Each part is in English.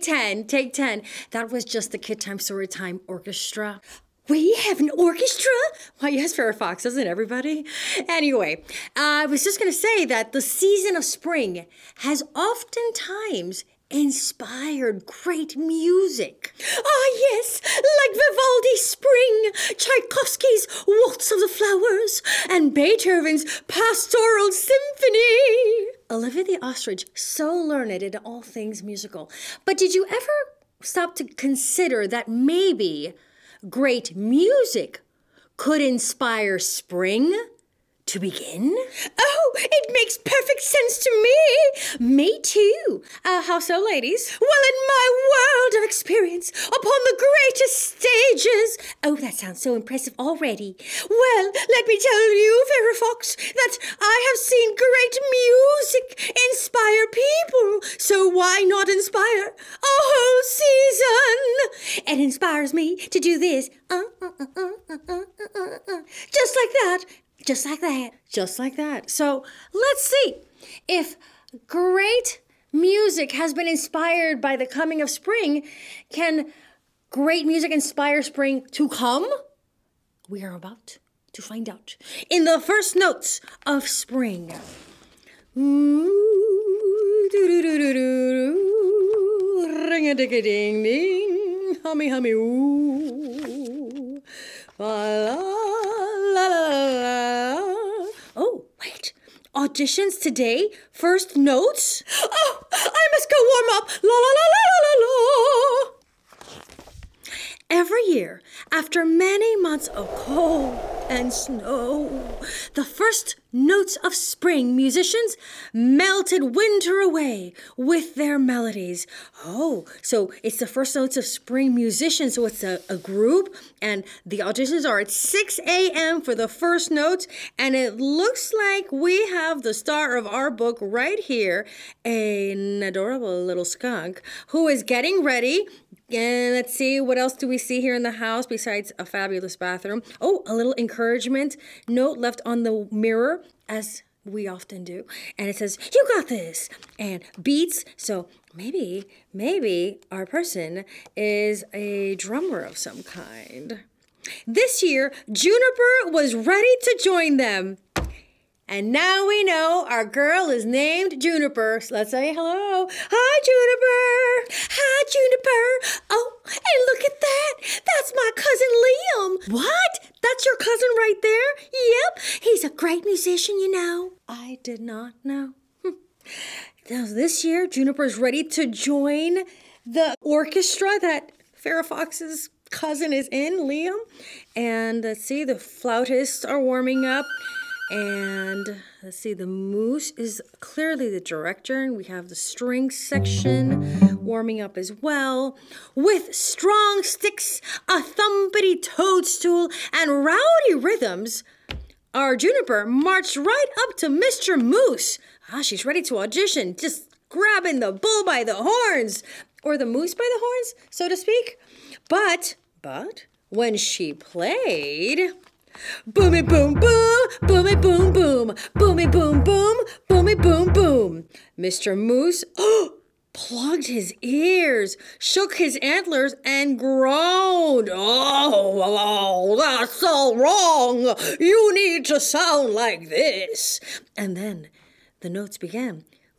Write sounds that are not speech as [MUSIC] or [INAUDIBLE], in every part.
take 10, take 10. That was just the Kid Time Story Time Orchestra. We have an orchestra? Why, yes, Farrah Fox, doesn't everybody? Anyway, uh, I was just going to say that the season of spring has oftentimes inspired great music. Ah, yes, like Vivaldi's Spring, Tchaikovsky's Waltz of the Flowers, and Beethoven's Pastoral Symphony. Olivia the Ostrich, so learned in all things musical. But did you ever stop to consider that maybe great music could inspire spring to begin? Oh, it makes perfect sense to me. Me too. Uh, how so, ladies? Well, in my world of experience, upon the greatest stages. Oh, that sounds so impressive already. Well, let me tell you, Farrah Fox, that I have seen great music inspire people. So why not inspire a whole season? It inspires me to do this. Uh, uh, uh, uh, uh. Just like that. Just like that. Just like that. So let's see if great music has been inspired by the coming of spring. Can great music inspire spring to come? We are about to find out in the first notes of spring. Ring a ding a ding ding, hummy hummy ooh, la la la Auditions today? First notes? Oh, I must go warm up. La la la la la la la. Every year, after many months of cold and snow, the first notes of spring musicians melted winter away with their melodies. Oh, so it's the first notes of spring musicians. So it's a, a group, and the auditions are at 6 a.m. for the first notes. And it looks like we have the star of our book right here, an adorable little skunk who is getting ready and let's see, what else do we see here in the house besides a fabulous bathroom? Oh, a little encouragement note left on the mirror, as we often do. And it says, You got this! And beats. So maybe, maybe our person is a drummer of some kind. This year, Juniper was ready to join them. And now we know our girl is named Juniper. So let's say hello. Hi, Juniper. Hi, Juniper. Oh, and look at that. That's my cousin Liam. What? That's your cousin right there? Yep. He's a great musician, you know. I did not know. [LAUGHS] Now, this year, Juniper is ready to join the orchestra that Farrah Fox's cousin is in, Liam. And let's see, the flautists are warming up. And let's see, the moose is clearly the director, and we have the string section warming up as well. With strong sticks, a thumpity toadstool, and rowdy rhythms, our Juniper marched right up to Mr. Moose. Ah, she's ready to audition, just grabbing the bull by the horns, or the moose by the horns, so to speak. But, but, when she played. Boomy boom boom, boomy boom boom, boomy boom boom, boomy boom boom. Mr. Moose [GASPS] plugged his ears, shook his antlers, and groaned. Oh, oh, that's so wrong. You need to sound like this. And then the notes began. [LAUGHS]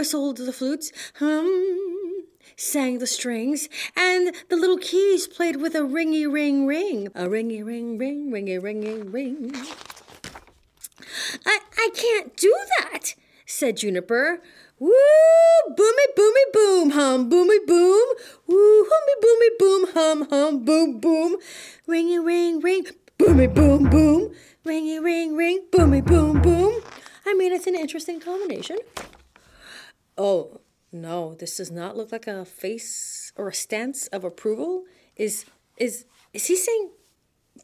Whistled the flutes. Hum, sang the strings, and the little keys played with a ringy ring ring. A ringy ring ring, ringy ringy ring. I, I can't do that, said Juniper. Woo, boomy, boomy, boom, hum, boomy, boom. Woo, hummy, boomy, boom, hum, hum, boom, boom. Ringy, ring, ring, boomy, boom, boom. Ringy, ring, ring, boomy, boom, boom. I mean, it's an interesting combination. Oh, no, this does not look like a face or a stance of approval. Is is is he saying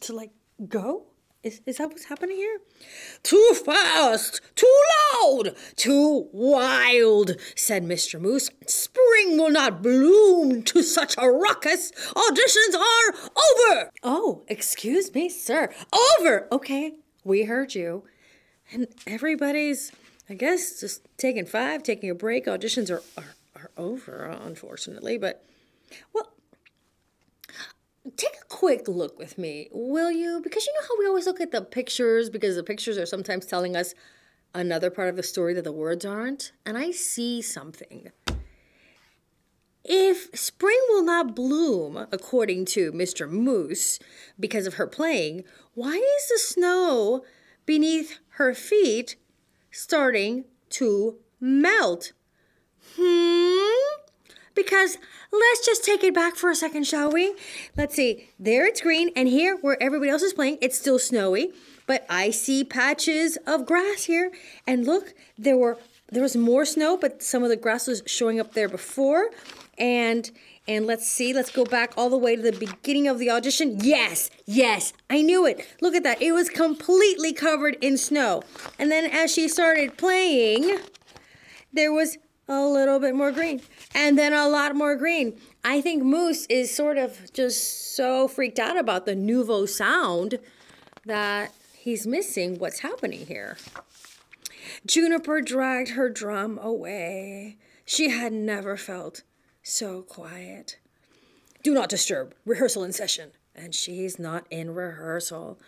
to like go? Is, is that what's happening here? Too fast, too loud, too wild, said Mr. Moose. Spring will not bloom to such a ruckus. Auditions are over. Oh, excuse me, sir. Over. Okay, we heard you. And everybody's, I guess, just taking five, taking a break. Auditions are, are, are over, unfortunately. But, well, take a quick look with me, will you? Because you know how we always look at the pictures because the pictures are sometimes telling us another part of the story that the words aren't. And I see something. If spring will not bloom, according to Mr. Moose, because of her playing, why is the snow beneath her feet starting to melt? Hmm? Because let's just take it back for a second, shall we? Let's see. There it's green, and here where everybody else is playing, it's still snowy. But I see patches of grass here. And look, there were there was more snow, but some of the grass was showing up there before and and let's see let's go back all the way to the beginning of the audition. Yes yes i knew it. Look at that it was completely covered in snow. And then as she started playing there was a little bit more green. And then a lot more green. I think moose is sort of just so freaked out about the nouveau sound that he's missing what's happening here. Juniper dragged her drum away. She had never felt so quiet. Do not disturb. Rehearsal in session. And she's not in rehearsal.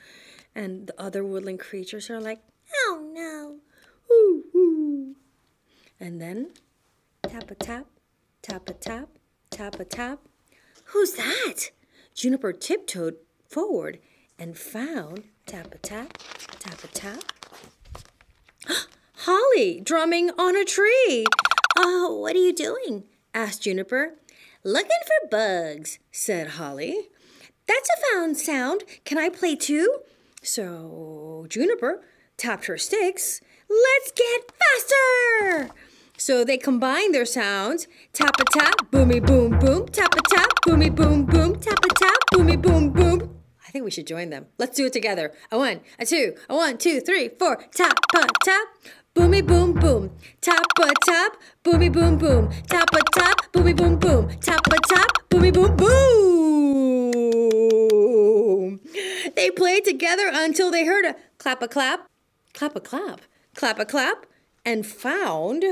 And the other woodland creatures are like, oh no. Ooh, ooh. And then tap a tap, tap a tap, tap a tap. Who's that? Juniper tiptoed forward and found tap a tap, tap a tap. [GASPS] Holly drumming on a tree. Oh, what are you doing? Asked Juniper. Looking for bugs, said Holly. That's a found sound. Can I play too? So Juniper tapped her sticks. Let's get faster! So they combined their sounds. Tap a tap, boomy boom boom, tap a tap, boomy boom boom, tap a tap, boomy boom boom. I think we should join them. Let's do it together. A one, a two, a one, two, three, four. Tap a tap, Boomy boom boom, tap a tap, boomy boom boom, tap a tap, boomy boom boom, tap a tap, boomy boom boom. They played together until they heard a clap a clap, clap a clap, clap a clap, and found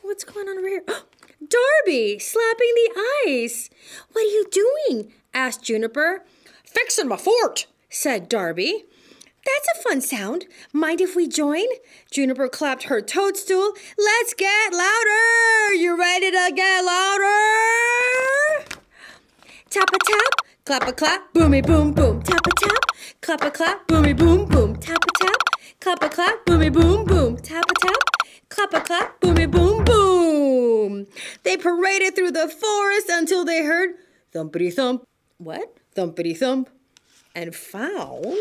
what's going on over here? [GASPS] Darby slapping the ice. What are you doing? asked Juniper. Fixing my fort, said Darby. That's a fun sound. Mind if we join? Juniper clapped her toadstool. Let's get louder! You ready to get louder? Tap a tap, clap a clap, boomy boom boom. Tap a tap, clap a clap, boomy boom boom. Tap a tap, clap a clap, boomy boom boom. Tap a tap, clap a clap, boomy boom boom. They paraded through the forest until they heard thumpity thump. What? Thumpity thump. And found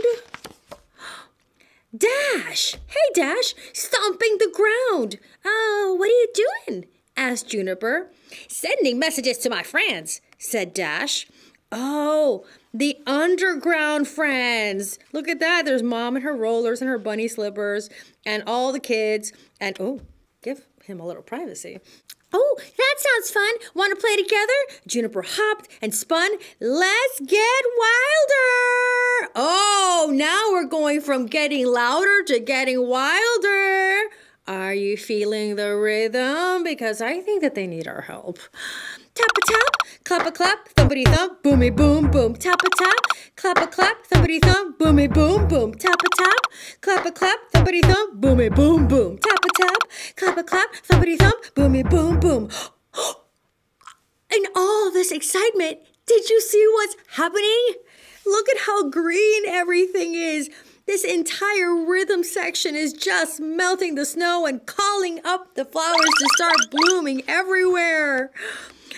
Dash! Hey, Dash! Stomping the ground! Oh, what are you doing? asked Juniper. Sending messages to my friends, said Dash. Oh, the underground friends. Look at that. There's mom and her rollers and her bunny slippers and all the kids. And oh, give him a little privacy. Oh, that sounds fun. Want to play together? Juniper hopped and spun. Let's get wilder. Oh, now we're going from getting louder to getting wilder. Are you feeling the rhythm? Because I think that they need our help. Tap a tap, clap a clap, thumpity thump, boomy boom boom. Tap a tap, clap a clap, thumpity thump, boomy boom boom. Tap a tap, clap a clap, thumpity thump, boomy boom boom. Tap a tap, clap a clap, thumpity thump, boomy boom boom. [GASPS] In all this excitement, did you see what's happening? Look at how green everything is. This entire rhythm section is just melting the snow and calling up the flowers to start blooming everywhere.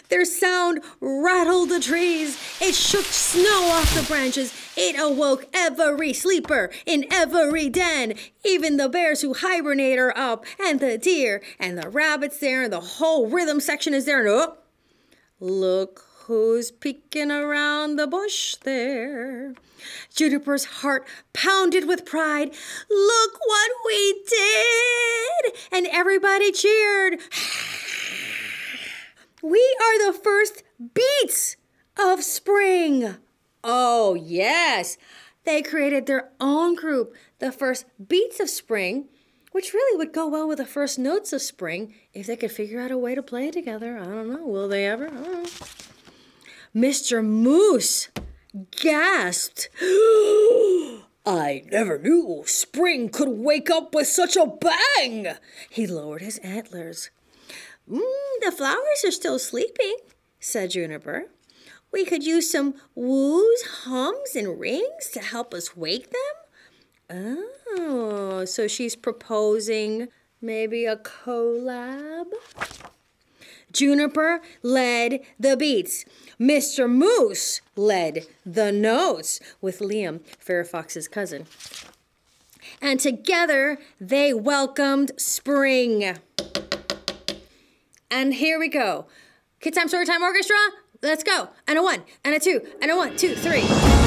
Their sound rattled the trees. It shook snow off the branches. It awoke every sleeper in every den. Even the bears who hibernate are up, and the deer, and the rabbits there, and the whole rhythm section is there. And oh, look who's peeking around the bush there. Juniper's heart pounded with pride. Look what we did! And everybody cheered. [LAUGHS] We are the first beats of spring. Oh, yes. they created their own group, the first Beats of Spring, which really would go well with the first notes of spring if they could figure out a way to play together. I don't know. Will they ever? Mr. Moose gasped. [GASPS] I never knew spring could wake up with such a bang. He lowered his antlers. Mm, the flowers are still sleeping, said Juniper. We could use some woos, hums, and rings to help us wake them. Oh, so she's proposing maybe a collab? Juniper led the beats. Mr. Moose led the notes with Liam, Farrah Fox's cousin. And together they welcomed spring. And here we go. Kids Time Storytime Orchestra, let's go. And a one, and a two, and a one, two, three.